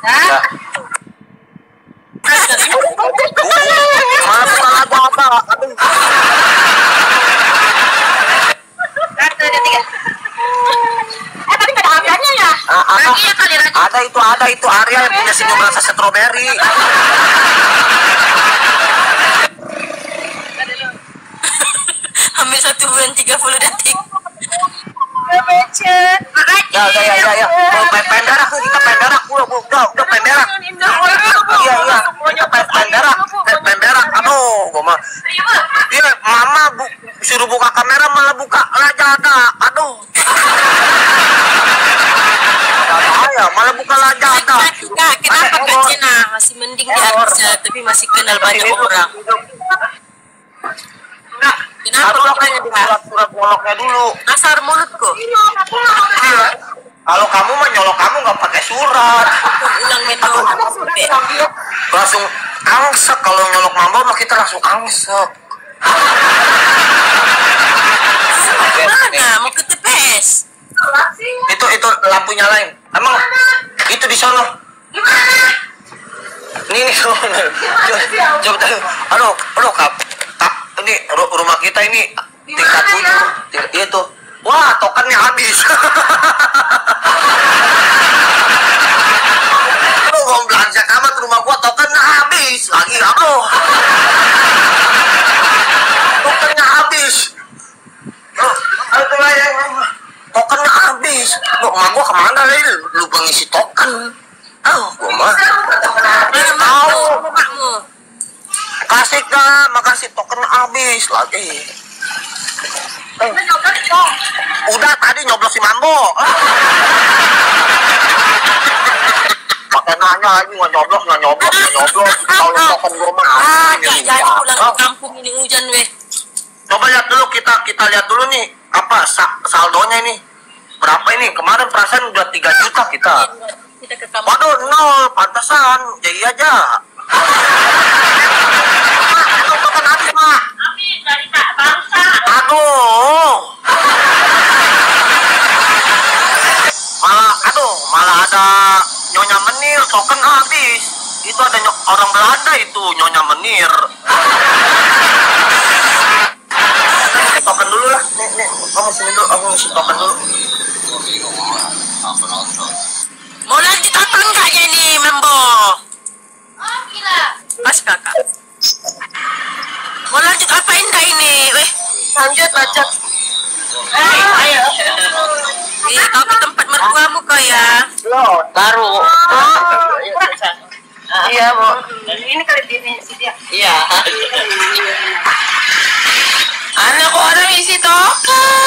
Ya. Satu, dua, tiga. Eh, ada ya? Ah, ya kali. Ada itu, ada itu Arya yang punya senyum rasa stroberi. Ambil satu bulan 30 detik. Becet. Ya, ya, ya, ya, ya. Oh, darah tuh, kita pengen darah. Udah, udah, udah pengen darah. Iya, iya. Kita. Pengen pengen darah. Aduh, gua mah. Iya, mama bu, suruh buka kamera malah buka lajada. Aduh. Bahaya, malah buka lajada. Kak, kenapa Kak Cina masih mending di Arisa tapi masih kenal banyak orang? Kenapa Aku surat-surat ngoloknya dulu. Asar mulutku. Iya. Kalau kamu mah nyolok kamu nggak pakai surat. Ulang menol. Langsung angsek kalau nyolok mamba mah kita langsung angsek. Mana? Mau ke TPS? Itu itu lampu nyalain. Emang itu di sana. Ini nih coba. Aduh, aduh kap. Kap, ini ru- rumah kita ini tingkat tujuh. Iya tuh. Wah, tokennya habis. Aduh, mau belanja kamat rumah gua tokennya habis lagi. Aduh. Tokennya habis. Tokennya habis. Loh, emak gua ke mana Lil? Lupa ngisi token. Oh, gua mah. Mukakmu? Kasih kak, makasih token habis lagi. Eh, udah tadi nyoblos si Mambo. Nanya lagi nggak nyoblos, nggak nyoblos, nggak nyoblos. Kalau token gua mah Ah, habis Kak, ini. jadi pulang ke kampung ini hujan weh. Coba lihat dulu kita kita lihat dulu nih apa sa- saldonya ini berapa ini kemarin perasaan udah 3 juta kita. Kita ke kampung. Waduh nol pantesan ya iya aja. Mak, itu token habis mak. Aduh. Malah, aduh, malah ada nyonya menir, token habis. Itu ada orang Belanda itu nyonya menir. token dulu lah, nih, nih, kamu sini dulu, aku ngisi token dulu. Mau lanjut apa enggak ya ini, Membo? Pas kakak. Mau lanjut apa enggak ini? Weh, Lanjut, lanjut. eh, ayo. Ih, tapi tempat mertuamu kau ya. Baru. Iya, Bu. Ini kali ini si dia. Iya. Anak orang isi token.